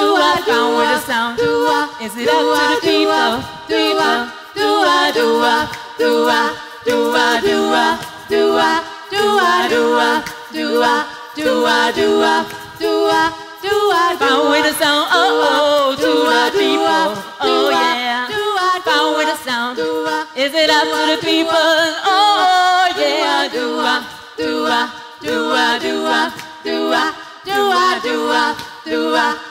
do I found with the sound? Do I? Is it up to the people? Do I? Do I? Do I? Do I? Do I? Do I? Do I? Do I? Do I? Do I? Do I? Do I? Do I? Do I? Found with a sound. Oh oh. Do I? People. Oh yeah. Do I? Found with a sound. Do I? Is it up to the people? Oh yeah. Do I? Do I? Do I? Do I? Do I? Do I? Do I? Do I?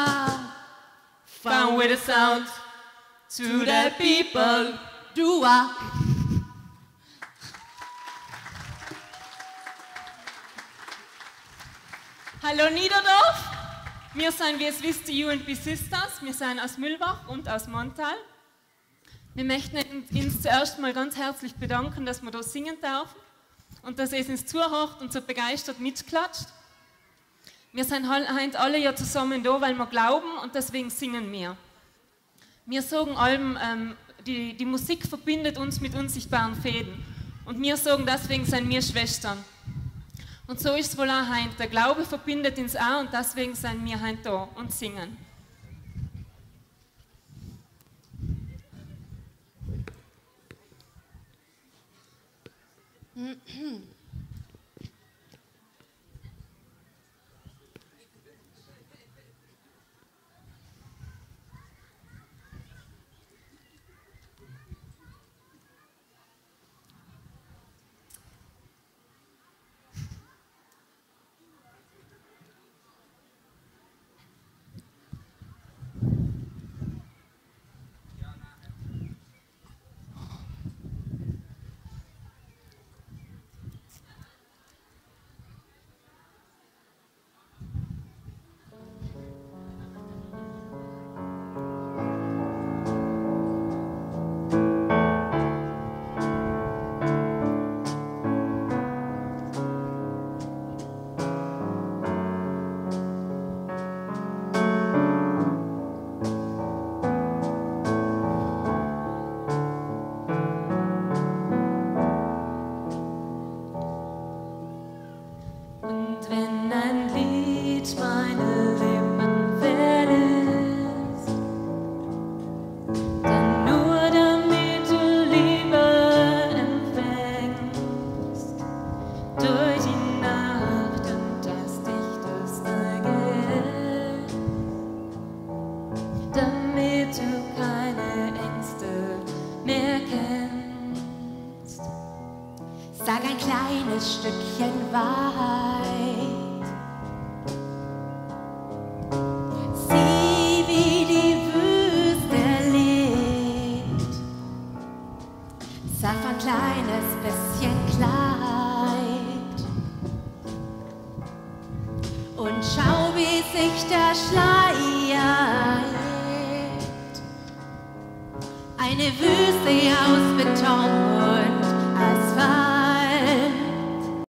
Found with a sound to the people. Dua. Hallo Niederdorf, wir sind, wie es wisst, die UNP Sisters. Wir sind aus Mühlbach und aus Montal. Wir möchten uns zuerst mal ganz herzlich bedanken, dass wir da singen dürfen und dass ihr uns zuhört und so begeistert mitklatscht. Wir sind heute alle ja zusammen da, weil wir glauben und deswegen singen wir. Wir sagen allem, ähm, die, die Musik verbindet uns mit unsichtbaren Fäden. Und wir sagen, deswegen sind wir Schwestern. Und so ist es wohl auch heute. Der Glaube verbindet uns auch und deswegen sind wir heute da und singen. Und Sag ein kleines Stückchen Wahrheit. Sieh, wie die Wüste lebt. Sag ein kleines bisschen Klarheit. Und schau, wie sich der Schleier hebt. Eine Wüste aus Beton und